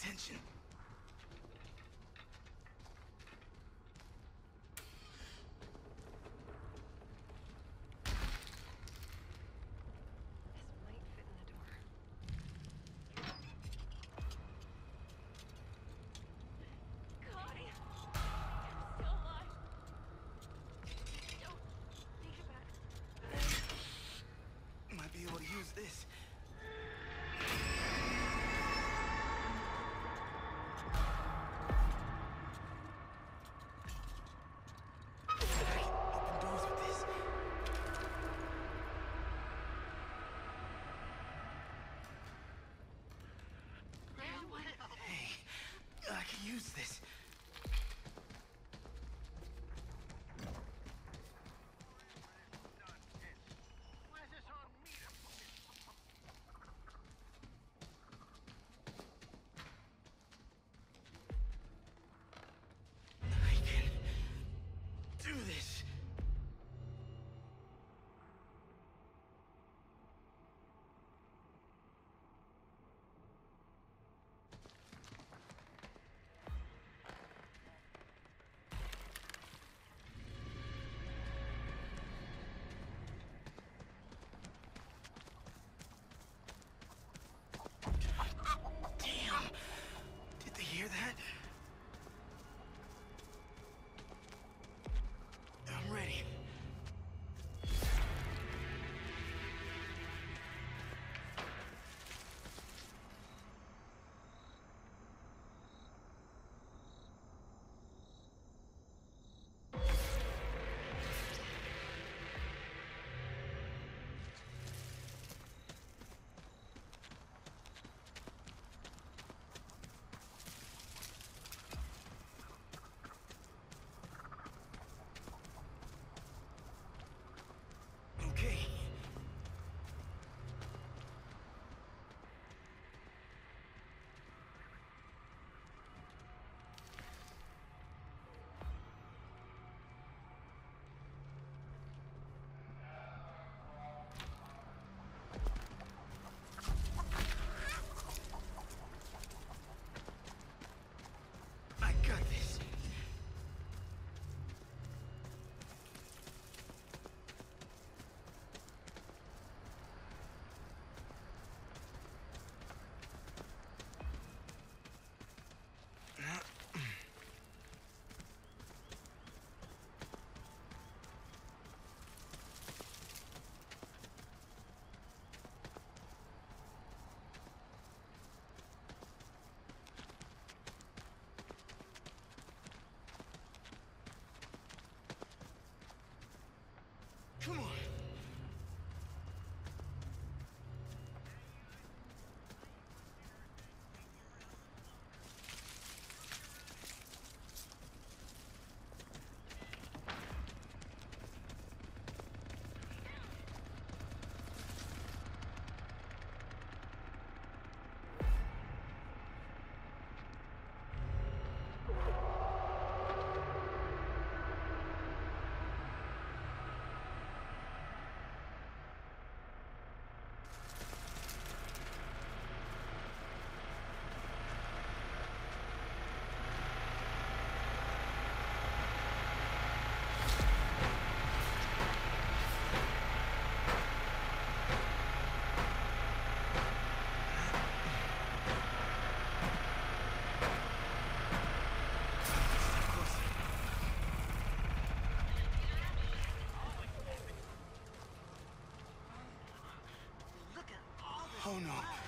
attention. Do this. Oh no.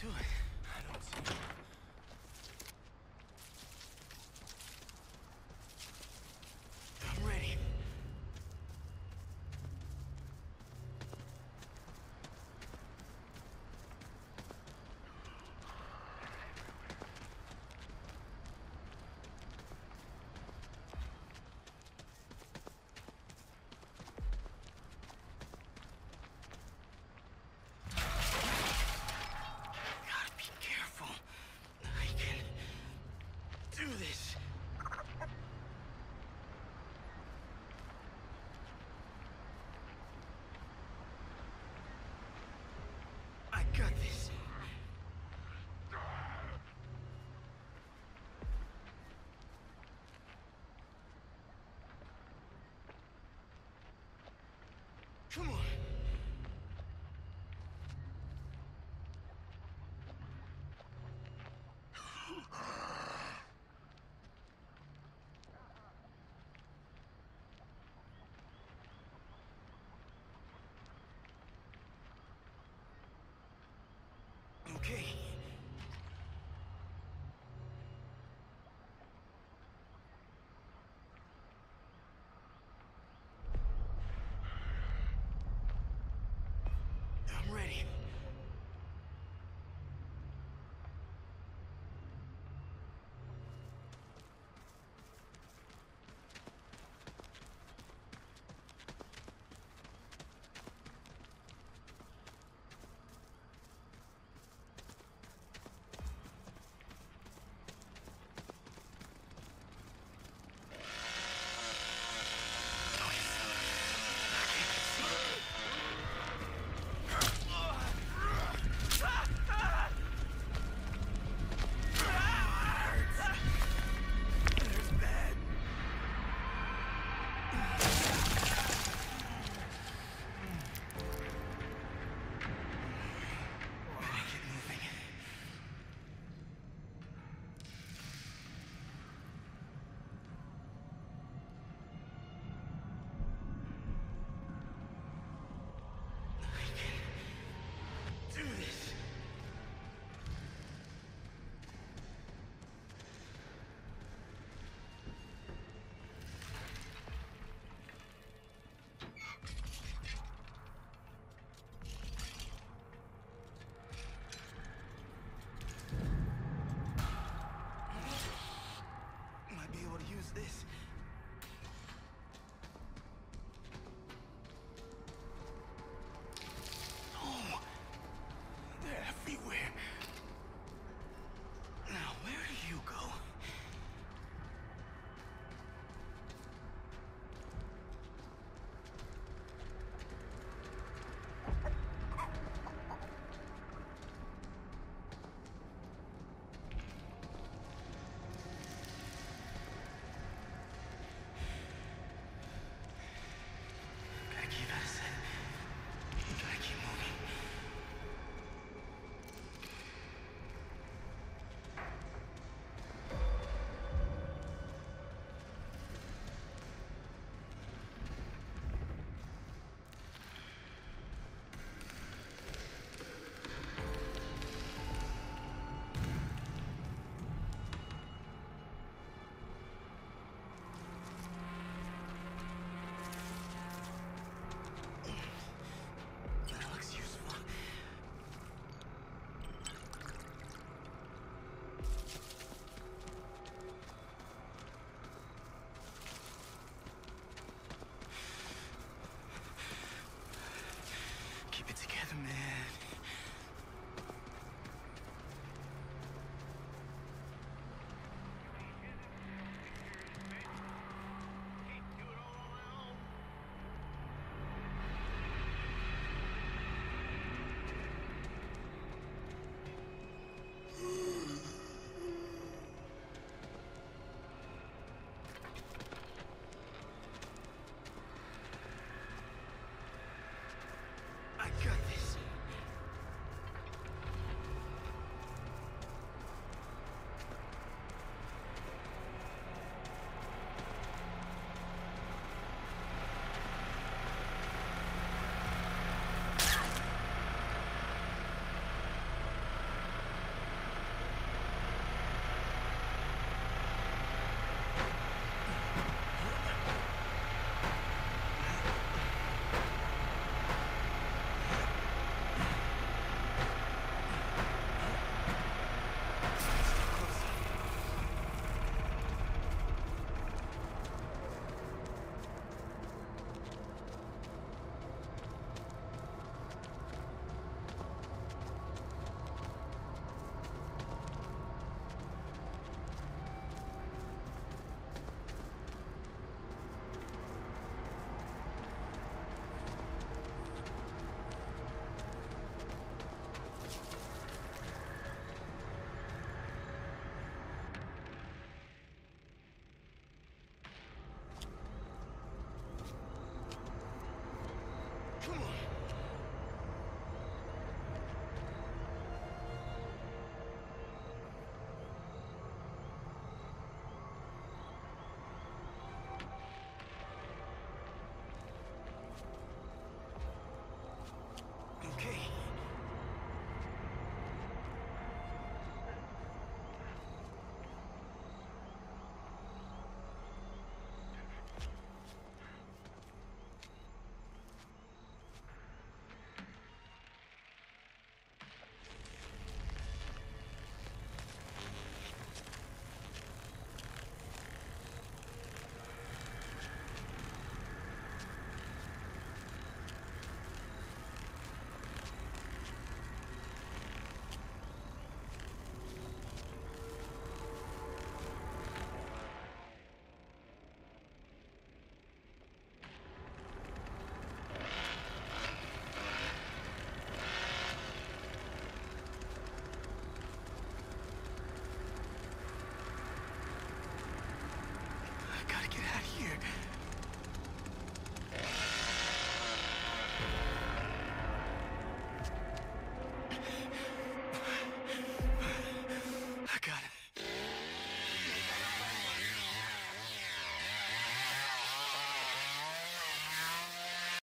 to it. I don't see Come on. I'm ready.